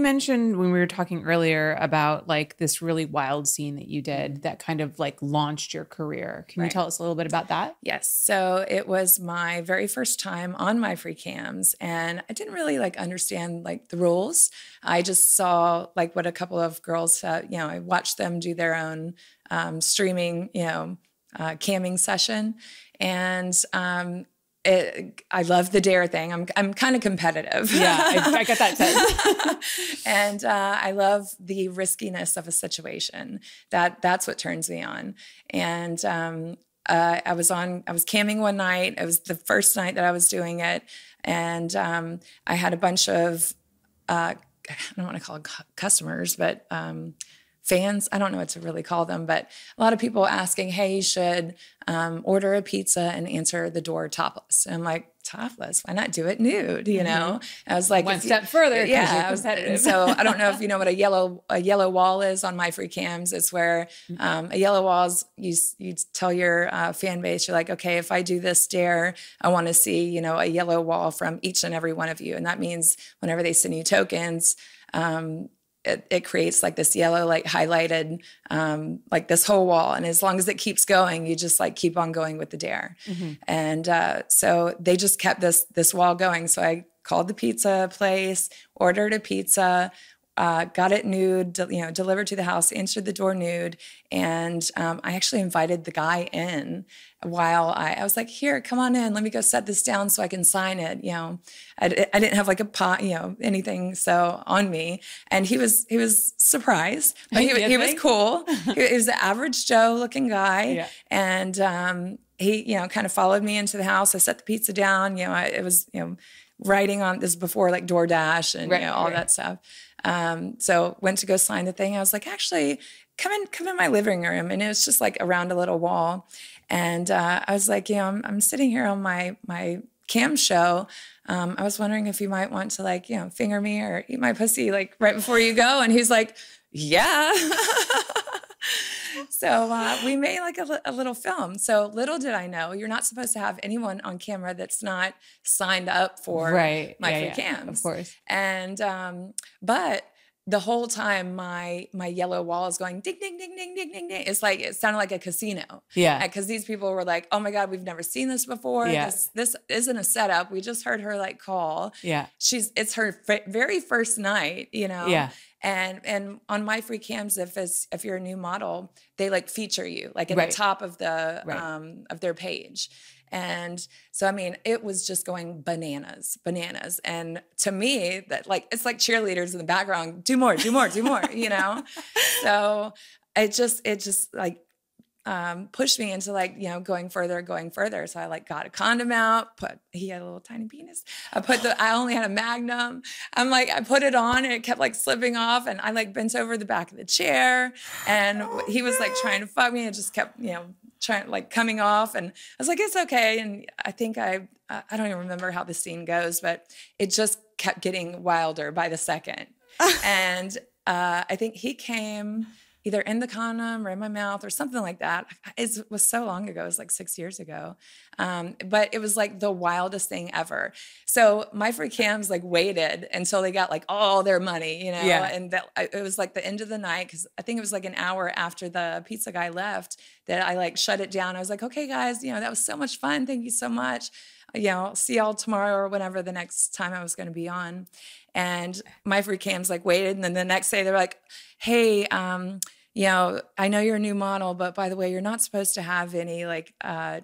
You mentioned when we were talking earlier about like this really wild scene that you did that kind of like launched your career. Can you tell us a little bit about that? Yes. So it was my very first time on MyFreeCams and I didn't really like understand like the rules. I just saw like what a couple of girls, uh, you know, I watched them do their own um, streaming, you know, uh, camming session. And um, it, I love the dare thing. I'm, I'm kind of competitive. Yeah, I, I got that sense. and uh, I love the riskiness of a situation. That that's what turns me on. And um, uh, I was on. I was camming one night. It was the first night that I was doing it, and um, I had a bunch of uh, I don't want to call customers, but um, fans. I don't know what to really call them, but a lot of people asking, "Hey, you should um, order a pizza and answer the door topless." And I'm like, "Topless? Why not do it nude?" You know? I was like, One if you- step further, Yeah, I was- so I don't know if you know what a yellow a yellow wall is on MyFreeCams. It's where Mm-hmm. um, a yellow wall is you you tell your uh, fan base you're like, okay, if I do this dare, I want to see you know a yellow wall from each and every one of you, and that means whenever they send you tokens. Um, it, it creates like this yellow like highlighted um, like this whole wall. And as long as it keeps going you just like keep on going with the dare. And uh, so they just kept this this wall going. So i called the pizza place ordered a pizza uh, got it nude, de- you know, delivered to the house, answered the door nude, and um, I actually invited the guy in while I, I was like, "Here, come on in. Let me go set this down so I can sign it." You know, I, I didn't have like a pot, you know, anything so on me, and he was he was surprised, but he, he was cool. he, he was an average Joe looking guy, Yeah. and um, he you know kind of followed me into the house. I set the pizza down. You know, I, it was you know writing on this before like DoorDash and Right, you know all right. that stuff. Um, so went to go sign the thing. I was like, actually, come in, come in my living room, and it was just like around a little wall. And uh, I was like, you know, I'm, I'm sitting here on my my cam show. Um, I was wondering if you might want to like, you know, finger me or eat my pussy like right before you go. And he's like, yeah. so uh, we made like a, a little film. So little did I know, you're not supposed to have anyone on camera that's not signed up for Right. my Yeah, free yeah, cams Of course. and um but the whole time my my yellow wall is going ding ding ding ding ding ding ding it's like it sounded like a casino Yeah. because these people were like oh my god we've never seen this before Yeah. this this isn't a setup we just heard her like call Yeah. she's it's her f- very first night you know Yeah. and and on MyFreeCams if it's if you're a new model they like feature you like at Right. the top of the Right. um of their page and so i mean it was just going bananas bananas. And to me that like it's like cheerleaders in the background do more do more do more you know? So it just it just like um, pushed me into like you know going further going further. So i like got a condom out put he had a little tiny penis. I put the i only had a magnum. I'm like i put it on and it kept like slipping off and i like bent over the back of the chair. And he was like trying to fuck me and just kept you know trying like coming off and i was like it's okay and i think i i don't even remember how the scene goes but it just kept getting wilder by the second. And uh, I think he came either in the condom or in my mouth or something like that. It was so long ago. It was like six years ago. Um, but it was like the wildest thing ever. So MyFreeCams like waited until they got like all their money, you know, Yeah. and that it was like the end of the night because I think it was like an hour after the pizza guy left that I like shut it down. I was like, okay, guys, you know, that was so much fun. Thank you so much. You know, I'll see y'all tomorrow or whenever the next time I was going to be on. And MyFreeCams like waited. And then the next day they're like, hey, um, you know, I know you're a new model, but by the way, you're not supposed to have any like uh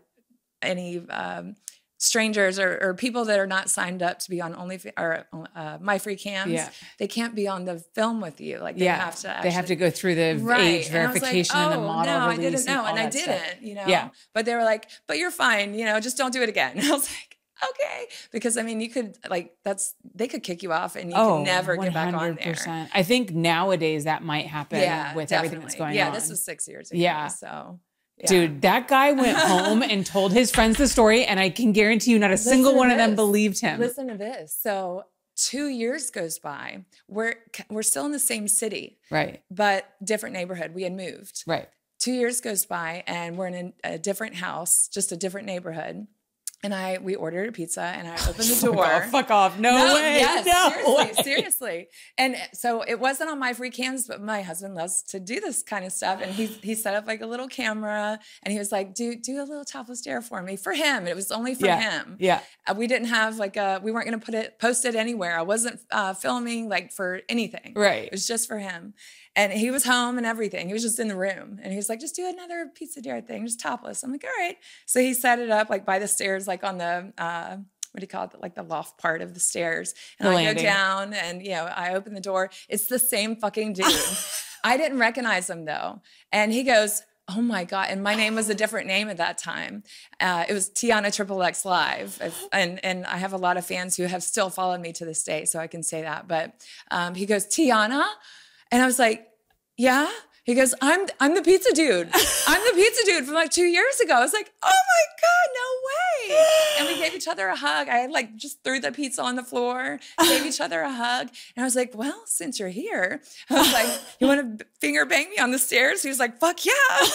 any um strangers or, or people that are not signed up to be on only or uh, MyFreeCams Yeah. they can't be on the film with you like they yeah. have to they have to go through the age And I was like, verification and the "Oh, model no, I didn't know, all and I didn't, stuff. you know. Yeah. But they were like, "But you're fine, you know. Just don't do it again." And I was like, "Okay," because I mean, you could like that's they could kick you off, and you Oh, could never get back on there. 100%. I think nowadays that might happen Yeah, with everything that's definitely. going yeah, on. Yeah, this was six years ago. Yeah. so yeah. Dude, that guy went home and told his friends the story, and I can guarantee you not a single to one of them believed him. Listen to this. So two years goes by. We're we're still in the same city, Right, but different neighborhood. We had moved. right. two years goes by and we're in a, a different house, just a different neighborhood. And I we ordered a pizza and I opened the Fuck door. off, fuck off. No, way. Yes, no seriously, way. seriously. And so it wasn't on MyFreeCams, but my husband loves to do this kind of stuff. And he he set up like a little camera and he was like, do do a little topless dare for me for him. It was only for Yeah. him. Yeah. Uh, we didn't have like a we weren't gonna put it post it anywhere. I wasn't uh, filming like for anything. Right. It was just for him. And he was home and everything. He was just in the room. And he was like, just do another pizza dare thing, just topless. I'm like, all right. So he set it up like by the stairs, like on the uh what do you call it? Like the loft part of the stairs. And The I landing. go down and you know, I open the door. It's the same fucking dude. I didn't recognize him though. And he goes, Oh my God. And my name was a different name at that time. Uh, it was Tiana Triple X Live. And, and I have a lot of fans who have still followed me to this day, so I can say that. But um, he goes, Tiana? And I was like, yeah. He goes, I'm I'm the pizza dude. I'm the pizza dude from like two years ago. I was like, oh my God, no way. And we gave each other a hug. I like just threw the pizza on the floor, gave each other a hug. And I was like, well, since you're here, I was like, you want to finger bang me on the stairs? He was like, fuck yeah.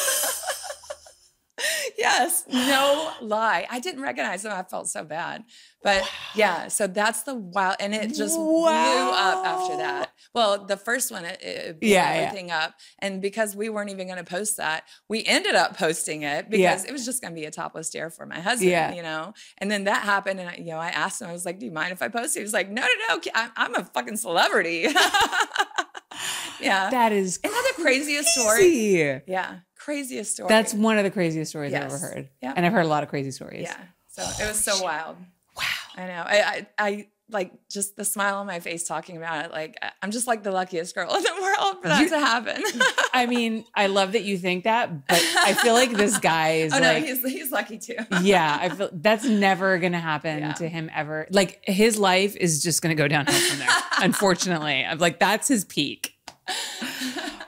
yes, no lie. I didn't recognize him. I felt so bad. But yeah, so that's the wild, and it just blew up after that. Well, the first one, it, it blew Yeah, yeah. everything up. And because we weren't even going to post that, we ended up posting it because it was just going to be a topless dare for my husband, Yeah. you know? And then that happened. And, I, you know, I asked him, I was like, do you mind if I post it? He was like, no, no, no. I'm, I'm a fucking celebrity. yeah. That is Isn't that the craziest story? Yeah. Craziest story. That's one of the craziest stories I've ever heard. Yeah. And I've heard a lot of crazy stories. Yeah. So it was so oh, wild. Wow. I know. I, I, I like just the smile on my face talking about it. Like I'm just like the luckiest girl in the world for that You- to happen. I mean, I love that you think that, but I feel like this guy is oh no, like, he's he's lucky too. yeah, I feel that's never gonna happen Yeah. to him ever. Like his life is just gonna go downhill from there. unfortunately, I'm like that's his peak.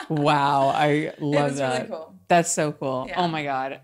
Wow, I love that. really cool. That's so cool. Oh yeah. Oh my god.